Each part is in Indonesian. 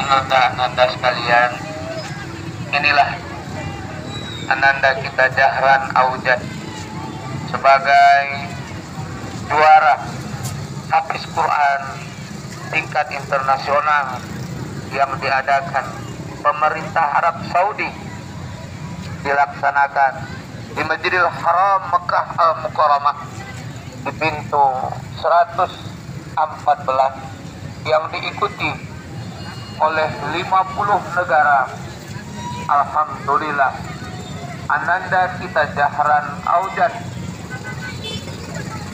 ananda-ananda sekalian. Inilah ananda kita Jahran Aujad. Sebagai juara Hafiz Quran tingkat internasional yang diadakan pemerintah Arab Saudi dilaksanakan di Masjidil Haram Mekah Al Mukarramah di pintu 114 yang diikuti oleh 50 negara. Alhamdulillah. Ananda kita Jahran Aujad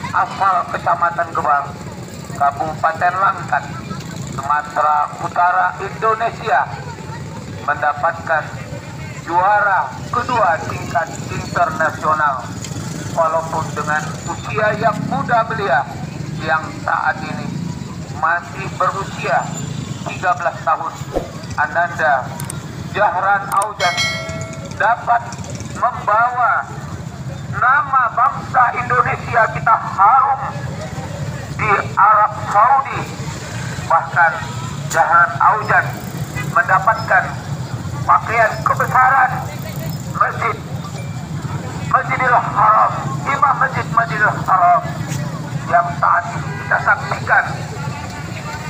asal Kecamatan Gebang Kabupaten Langkat Sumatera Utara Indonesia mendapatkan juara kedua tingkat internasional walaupun dengan usia yang muda belia yang saat ini masih berusia 13 tahun Ananda Jahran Aujan dapat membawa nama bangsa Indonesia kita harum di Arab Saudi. Bahkan Jahran Aujan mendapatkan pakaian kebesaran masjid Masjidil Haram Imam Masjid Masjidil Haram yang saat ini kita saksikan.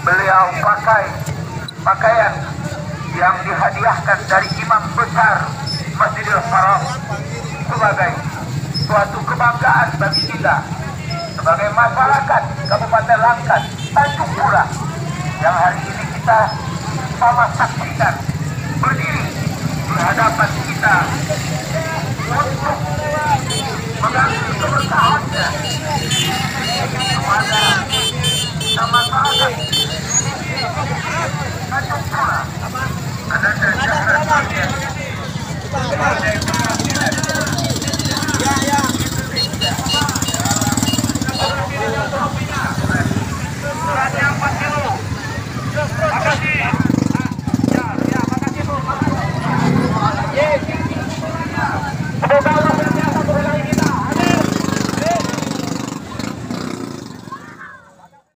Beliau pakai pakaian yang dihadiahkan dari imam besar Masjidil Haram sebagai suatu kebanggaan bagi kita. Sebagai masyarakat Kabupaten Langkat Tanjung Pura yang hari ini kita sama saksikan berdiri di hadapan kita untuk